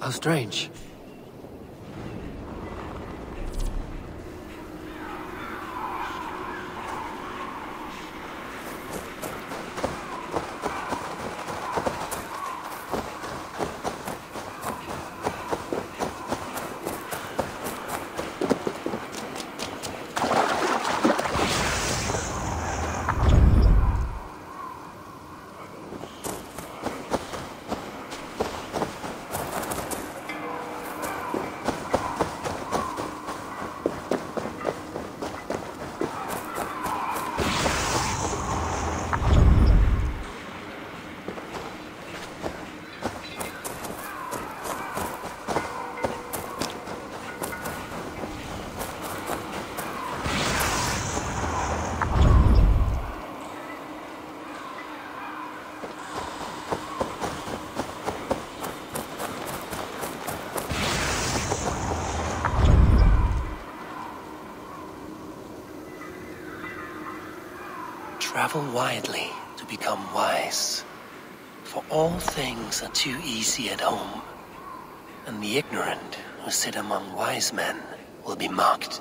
How strange. Travel widely to become wise. For all things are too easy at home, and the ignorant who sit among wise men will be mocked.